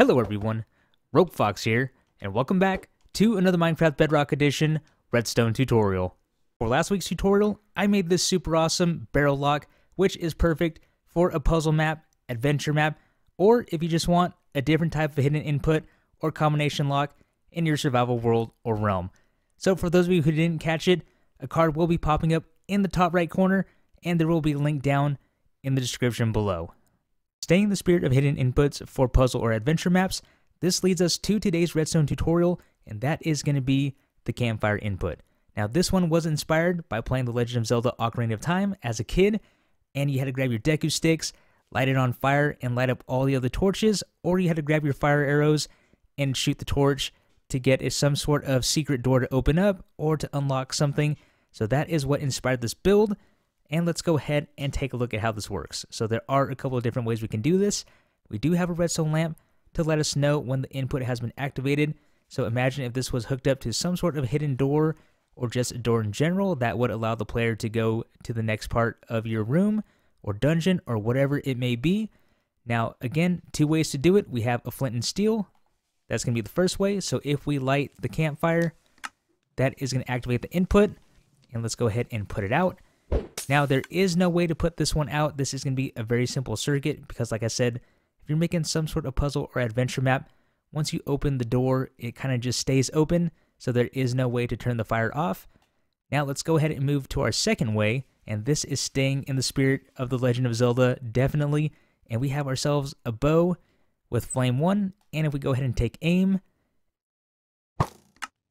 Hello everyone, Rogue Fox here, and welcome back to another Minecraft Bedrock Edition Redstone tutorial. For last week's tutorial, I made this super awesome barrel lock, which is perfect for a puzzle map, adventure map, or if you just want a different type of hidden input or combination lock in your survival world or realm. So for those of you who didn't catch it, a card will be popping up in the top right corner, and there will be a link down in the description below. Staying in the spirit of hidden inputs for puzzle or adventure maps, this leads us to today's redstone tutorial, and that is going to be the campfire input. Now, this one was inspired by playing The Legend of Zelda Ocarina of Time as a kid, and you had to grab your Deku sticks, light it on fire, and light up all the other torches, or you had to grab your fire arrows and shoot the torch to get some sort of secret door to open up or to unlock something. So that is what inspired this build. And let's go ahead and take a look at how this works. So there are a couple of different ways we can do this. We do have a redstone lamp to let us know when the input has been activated. So imagine if this was hooked up to some sort of hidden door or just a door in general, that would allow the player to go to the next part of your room or dungeon or whatever it may be. Now, again, two ways to do it. We have a flint and steel. That's going to be the first way. So if we light the campfire, that is going to activate the input. And let's go ahead and put it out. Now, there is no way to put this one out. This is going to be a very simple circuit because, like I said, if you're making some sort of puzzle or adventure map, once you open the door, it kind of just stays open, so there is no way to turn the fire off. Now, let's go ahead and move to our second way, and this is staying in the spirit of The Legend of Zelda, definitely. And we have ourselves a bow with flame 1, and if we go ahead and take aim,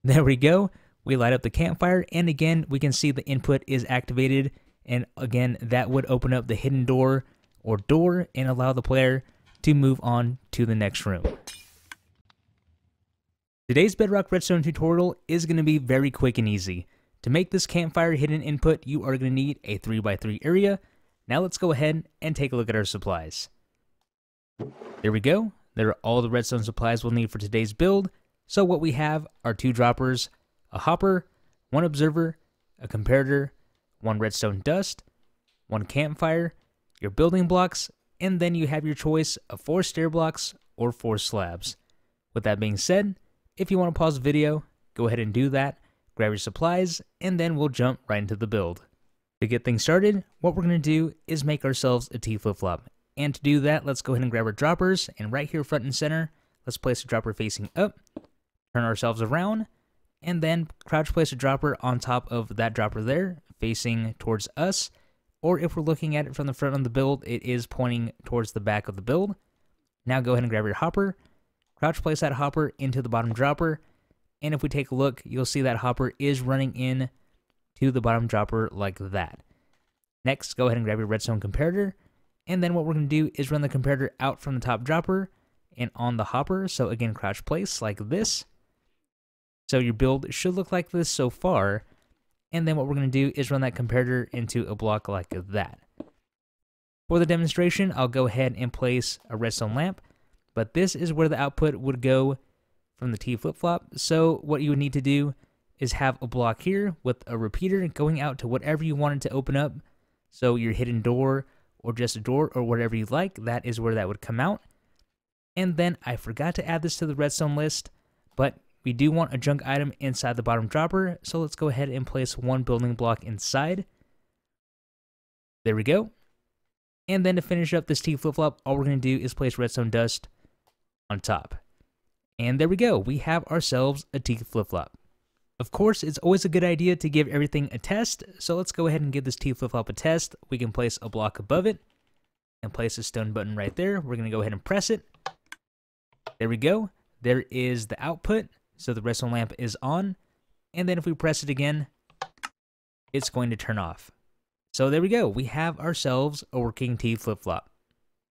there we go. We light up the campfire, and again, we can see the input is activated, and again, that would open up the hidden door or door and allow the player to move on to the next room. Today's Bedrock Redstone tutorial is going to be very quick and easy. To make this campfire hidden input, you are going to need a 3x3 area. Now let's go ahead and take a look at our supplies. There we go. There are all the redstone supplies we'll need for today's build. So what we have are two droppers, a hopper, one observer, a comparator, one redstone dust, one campfire, your building blocks, and then you have your choice of four stair blocks or four slabs. With that being said, if you want to pause the video, go ahead and do that, grab your supplies, and then we'll jump right into the build. To get things started, what we're going to do is make ourselves a T flip-flop. And to do that, let's go ahead and grab our droppers, and right here front and center, let's place a dropper facing up, turn ourselves around, and then crouch place a dropper on top of that dropper there, facing towards us, or if we're looking at it from the front of the build, it is pointing towards the back of the build. Now go ahead and grab your hopper, crouch place that hopper into the bottom dropper, and if we take a look, you'll see that hopper is running in to the bottom dropper like that. Next, go ahead and grab your redstone comparator, and then what we're going to do is run the comparator out from the top dropper and on the hopper, so again, crouch place like this. So your build should look like this so far. And then what we're going to do is run that comparator into a block like that. For the demonstration, I'll go ahead and place a redstone lamp, but this is where the output would go from the T flip-flop. So what you would need to do is have a block here with a repeater going out to whatever you wanted to open up. So your hidden door or just a door or whatever you like, that is where that would come out. And then I forgot to add this to the redstone list, but we do want a junk item inside the bottom dropper, so let's go ahead and place one building block inside. There we go. And then to finish up this T flip-flop, all we're going to do is place redstone dust on top. And there we go, we have ourselves a T flip-flop. Of course, it's always a good idea to give everything a test, so let's go ahead and give this T flip-flop a test. We can place a block above it, and place a stone button right there. We're going to go ahead and press it. There we go. There is the output. So the redstone lamp is on. And then if we press it again, it's going to turn off. So there we go. We have ourselves a working T flip-flop.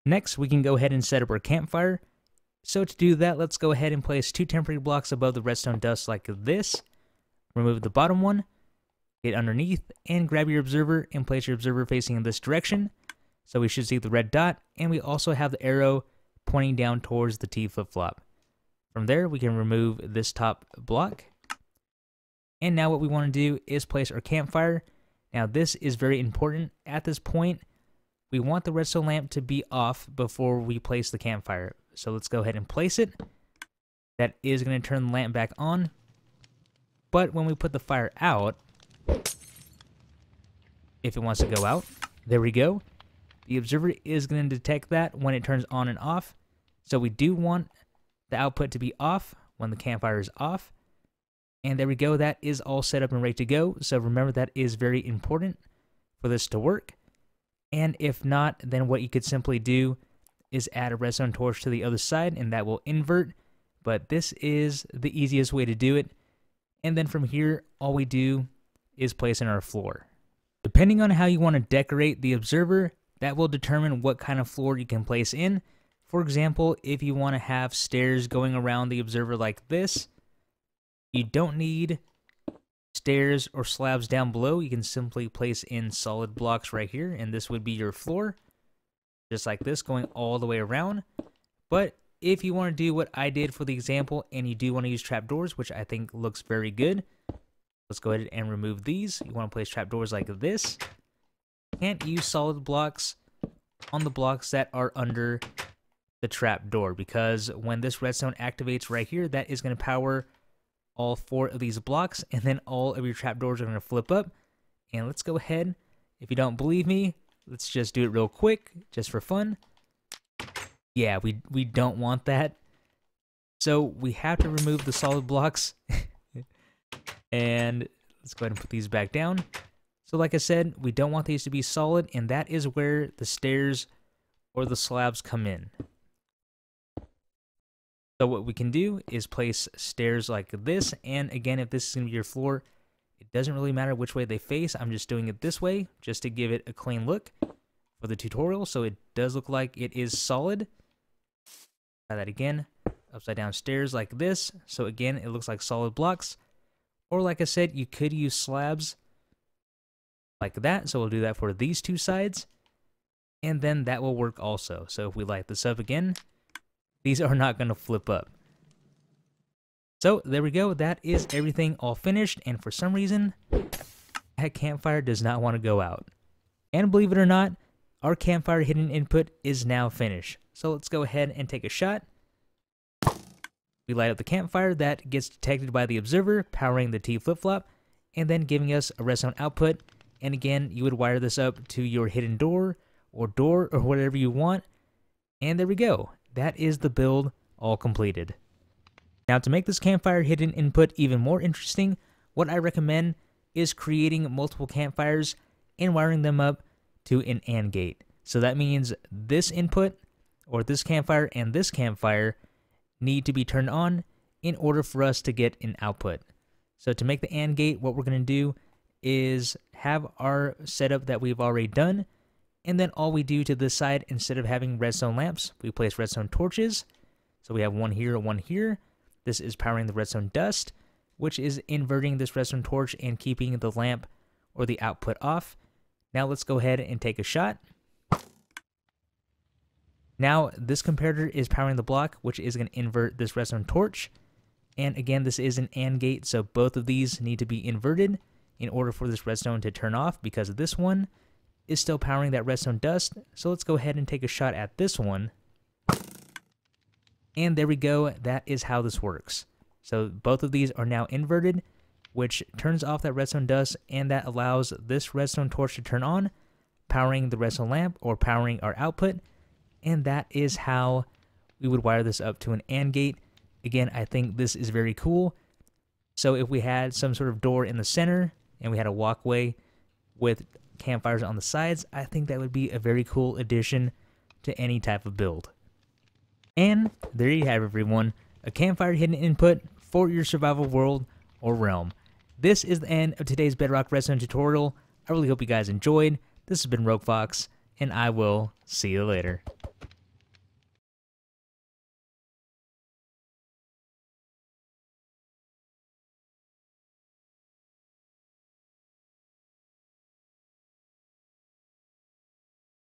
Next, we can go ahead and set up our campfire. So to do that, let's go ahead and place two temporary blocks above the redstone dust like this. Remove the bottom one, get underneath, and grab your observer and place your observer facing in this direction. So we should see the red dot, and we also have the arrow pointing down towards the T flip-flop. From there, we can remove this top block. And now what we want to do is place our campfire. Now this is very important. At this point, we want the redstone lamp to be off before we place the campfire. So let's go ahead and place it. That is going to turn the lamp back on. But when we put the fire out, if it wants to go out, there we go. The observer is going to detect that when it turns on and off. So we do want the output to be off when the campfire is off. And there we go, that is all set up and ready to go. So remember that is very important for this to work. And if not, then what you could simply do is add a redstone torch to the other side and that will invert. But this is the easiest way to do it. And then from here, all we do is place in our floor. Depending on how you want to decorate the observer, that will determine what kind of floor you can place in. For example, if you want to have stairs going around the observer like this, you don't need stairs or slabs down below. You can simply place in solid blocks right here, and this would be your floor. Just like this, going all the way around. But if you want to do what I did for the example, and you do want to use trapdoors, which I think looks very good, let's go ahead and remove these. You want to place trapdoors like this. Can't use solid blocks on the blocks that are under the trap door because when this redstone activates right here, that is going to power all four of these blocks and then all of your trapdoors are going to flip up. And let's go ahead. If you don't believe me, let's just do it real quick just for fun. Yeah, we, we don't want that. So we have to remove the solid blocks. and let's go ahead and put these back down. So like I said, we don't want these to be solid, and that is where the stairs or the slabs come in. So what we can do is place stairs like this, and again, if this is going to be your floor, it doesn't really matter which way they face. I'm just doing it this way, just to give it a clean look for the tutorial, so it does look like it is solid. Try that again. Upside down stairs like this, so again, it looks like solid blocks. Or like I said, you could use slabs like that, so we'll do that for these two sides. And then that will work also. So if we light this up again, these are not going to flip up. So there we go. That is everything all finished. And for some reason, that campfire does not want to go out. And believe it or not, our campfire hidden input is now finished. So let's go ahead and take a shot. We light up the campfire that gets detected by the observer, powering the T flip-flop, and then giving us a redstone output. And again, you would wire this up to your hidden door, or door, or whatever you want. And there we go that is the build all completed. Now to make this campfire hidden input even more interesting, what I recommend is creating multiple campfires and wiring them up to an AND gate. So that means this input, or this campfire and this campfire, need to be turned on in order for us to get an output. So to make the AND gate, what we're going to do is have our setup that we've already done and then all we do to this side, instead of having redstone lamps, we place redstone torches. So we have one here, one here. This is powering the redstone dust, which is inverting this redstone torch and keeping the lamp or the output off. Now let's go ahead and take a shot. Now this comparator is powering the block, which is going to invert this redstone torch. And again, this is an AND gate, so both of these need to be inverted in order for this redstone to turn off because of this one is still powering that redstone dust, so let's go ahead and take a shot at this one. And there we go, that is how this works. So both of these are now inverted, which turns off that redstone dust, and that allows this redstone torch to turn on, powering the redstone lamp or powering our output, and that is how we would wire this up to an AND gate. Again, I think this is very cool. So if we had some sort of door in the center, and we had a walkway with campfires on the sides, I think that would be a very cool addition to any type of build. And there you have everyone, a campfire hidden input for your survival world or realm. This is the end of today's Bedrock Redstone tutorial. I really hope you guys enjoyed. This has been Rogue Fox, and I will see you later.